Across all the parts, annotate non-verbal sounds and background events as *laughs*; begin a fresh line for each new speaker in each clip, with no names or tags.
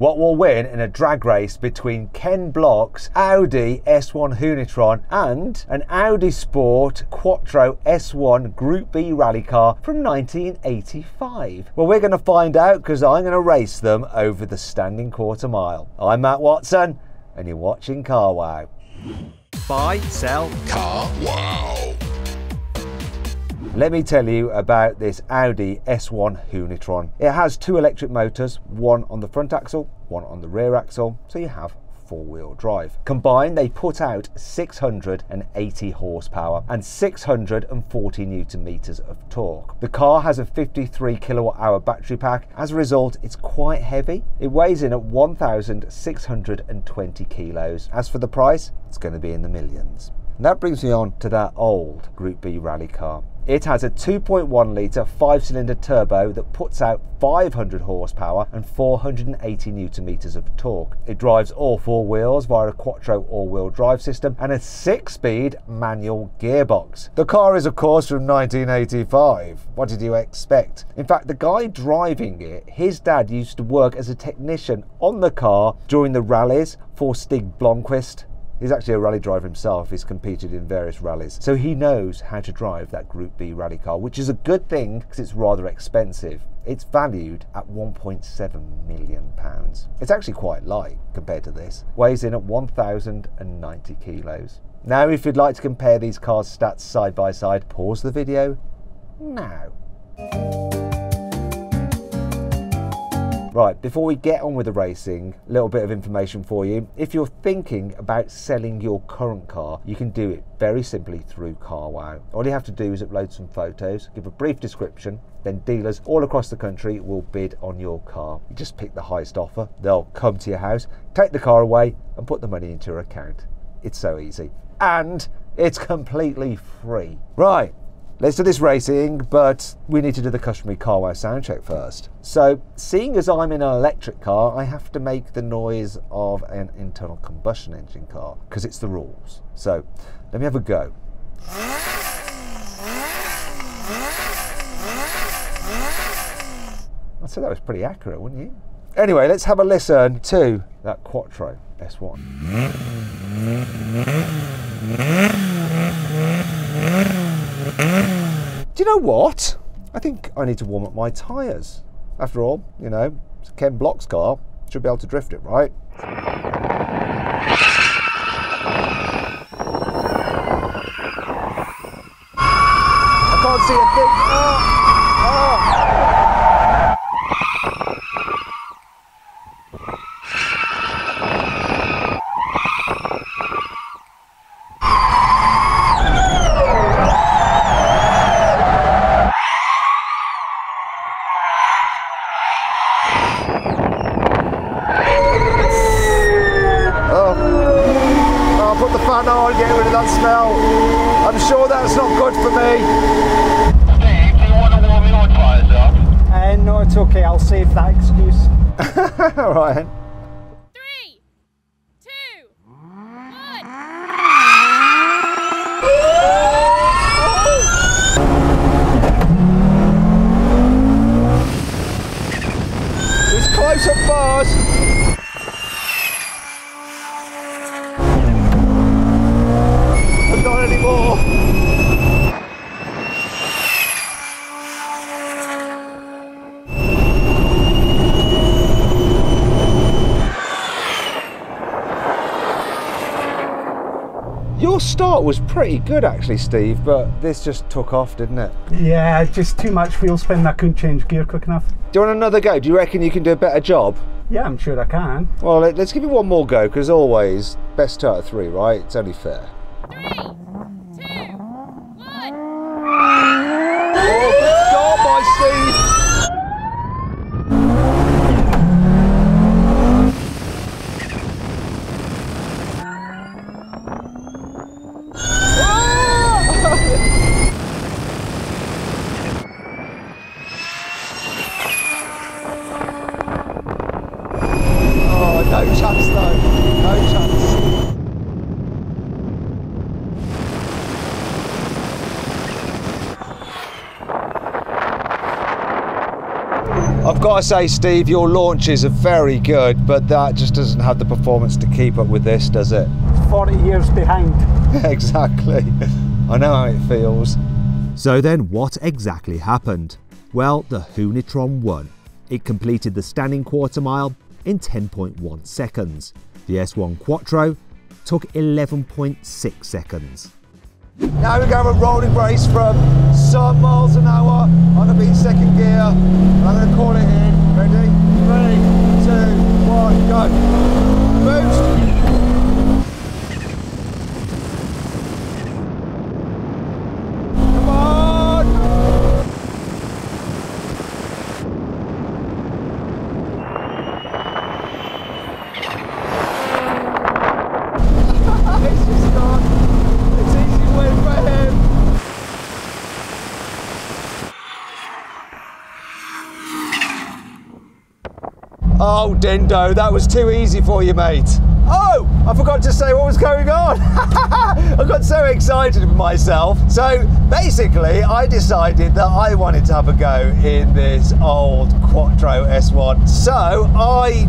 what will win in a drag race between Ken Block's Audi S1 Hoonitron and an Audi Sport Quattro S1 Group B rally car from 1985? Well, we're going to find out because I'm going to race them over the standing quarter mile. I'm Mat Watson, and you're watching Car Wow. Buy, sell,
Car wow.
Let me tell you about this Audi S1 Hoonitron. It has two electric motors, one on the front axle, one on the rear axle, so you have four-wheel drive. Combined, they put out 680 horsepower and 640 newton meters of torque. The car has a 53 kilowatt hour battery pack. As a result, it's quite heavy. It weighs in at 1,620 kilos. As for the price, it's going to be in the millions. And that brings me on to that old Group B rally car. It has a 2.1 litre 5 cylinder turbo that puts out 500 horsepower and 480 newton meters of torque. It drives all four wheels via a Quattro all wheel drive system and a 6 speed manual gearbox. The car is, of course, from 1985. What did you expect? In fact, the guy driving it, his dad used to work as a technician on the car during the rallies for Stig Blomqvist. He's actually a rally driver himself. He's competed in various rallies. So he knows how to drive that Group B rally car, which is a good thing because it's rather expensive. It's valued at 1.7 million pounds. It's actually quite light compared to this. Weighs in at 1,090 kilos. Now, if you'd like to compare these cars' stats side by side, pause the video now. Right, before we get on with the racing, a little bit of information for you. If you're thinking about selling your current car, you can do it very simply through CarWow. All you have to do is upload some photos, give a brief description, then dealers all across the country will bid on your car. You just pick the highest offer, they'll come to your house, take the car away, and put the money into your account. It's so easy. And it's completely free. Right, Let's do this racing, but we need to do the customary car wow sound check first. So, seeing as I'm in an electric car, I have to make the noise of an internal combustion engine car because it's the rules. So, let me have a go. I'd say that was pretty accurate, wouldn't you? Anyway, let's have a listen to that Quattro S1. Do you know what? I think I need to warm up my tyres. After all, you know, it's Ken Block's car. Should be able to drift it, right? I can't see a thing. Oh. Oh. I'll put the fan on, get rid of that smell. I'm sure that's not good for me.
Steve, do you want to warm your tyres up?
Uh, no, it's okay. I'll save that excuse. *laughs*
All right.
Three, two, one.
It's close up first. But not anymore. Your start was pretty good actually, Steve, but this just took off, didn't it?
Yeah, just too much wheel spin. I couldn't change gear quick enough.
Do you want another go? Do you reckon you can do a better job?
Yeah, I'm sure I can.
Well, let- let's give you one more go, because always, best two out of three, right? It's only fair.
Three, two, one.
Oh, good start by Steve! Oh, no chance though. No chance. I've got to say, Steve, your launches are very good, but that just doesn't have the performance to keep up with this, does it?
40 years behind. *laughs*
exactly. I know how it feels. So then, what exactly happened? Well, the Hoonitron won. It completed the standing quarter mile in 10.1 seconds. The S1 Quattro took 11.6 seconds. Now we're going a rolling race from some miles an hour. I'm going to be in second gear. I'm going to call it in. Ready? Three, two, one, go. Boost. Come on. it's just gone. It's easy win for him. Oh, Dindo, that was too easy for you, mate. Oh, I forgot to say what was going on. *laughs* I got so excited with myself. So basically, I decided that I wanted to have a go in this old Quattro S1. So I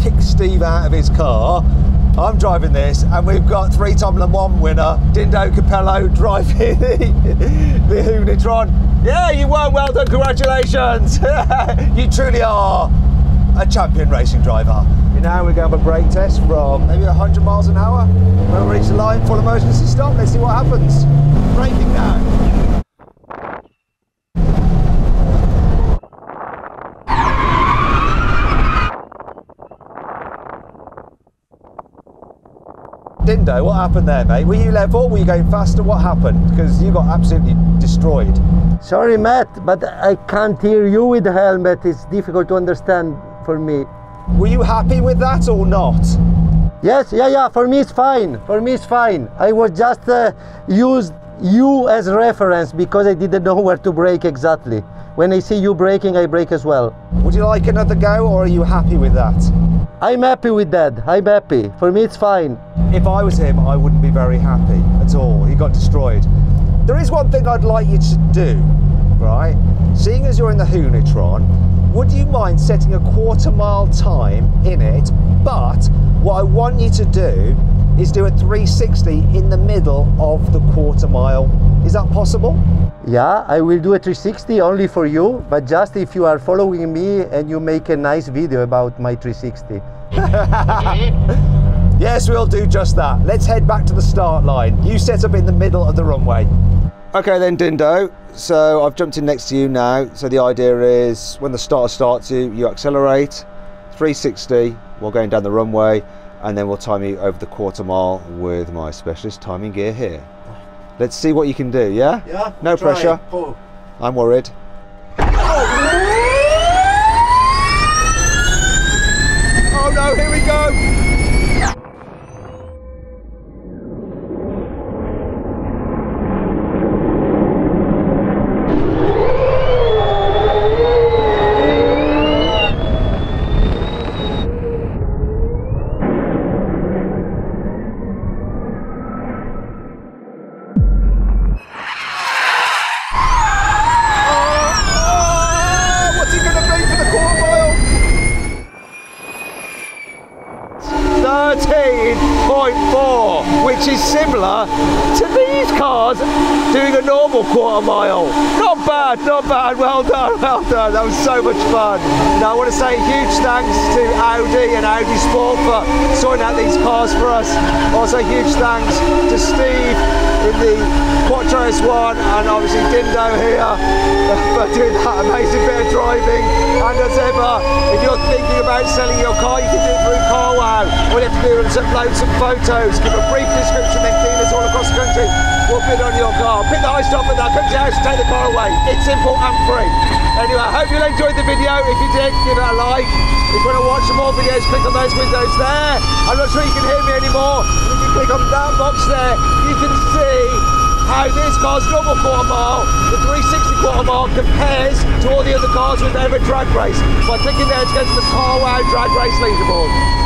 kicked Steve out of his car. I'm driving this, and we've got three-time Le Mans winner Dindo Capello *laughs* driving the, the Hoonitron. Yeah, you won. Well done. Congratulations. *laughs* you truly are a champion racing driver. Now we're going to have a brake test from maybe 100 miles an hour. When we reach the line, full emergency stop. Let's see what happens. Braking now. Dindo, what happened there, mate? Were you level? Were you going faster? What happened? Because you got absolutely destroyed.
Sorry, Matt, but I can't hear you with the helmet. It's difficult to understand for me.
Were you happy with that or not?
Yes, yeah, yeah. For me, it's fine. For me, it's fine. I was just uh, used you as reference because I didn't know *laughs* where to brake exactly. When I see you braking, I brake as well.
Would you like another go or are you happy with that?
I'm happy with that. I'm happy. For me, it's fine.
If I was him, I wouldn't be very happy at all. He got destroyed. There is one thing I'd like you to do, right? Seeing as you're in the Hoonitron, would you mind setting a quarter mile time in it? But what I want you to do is do a 360 in the middle of the quarter mile. Is that possible?
Yeah, I will do a 360 only for you, but just if you are following me and you make a nice video about my 360. *laughs*
Yes, we'll do just that. Let's head back to the start line. You set up in the middle of the runway. Okay then, Dindo. So I've jumped in next to you now. So the idea is when the starter starts you, you accelerate, 360 while going down the runway, and then we'll time you over the quarter mile with my specialist timing gear here. Let's see what you can do, yeah?
Yeah.
No
try.
pressure.
Oh.
I'm worried. Oh, oh no, here we go! Oh, what's he going to be for the quarter mile? 13.4, which is similar to these cars doing a normal quarter mile. Not bad, not bad. Well done, well done. That was so much fun. Now, I want to say huge thanks to Audi and Audi Sport for sorting out these cars for us. Also, huge thanks to Steve in the Quattro S1 and obviously Dindo here for doing that amazing bit of driving. And as ever, if you're thinking about selling your car, you can do it CarWow. All you have to do is upload some photos, give a brief description, then dealers all across the country will bid on your car. Pick the offer, they'll come to your house take the car away. It's simple and free. Anyway, I hope you enjoyed the video. If you did, give it a like. If you want to watch some more videos, click on those windows there. I'm not sure you can hear me anymore. If you click on that box there, you can see how this car's normal quarter mile, the 360 quarter mile compares to all the other cars we've ever drag raced. By clicking there to go to the Car Wow Drag Race leaderboard.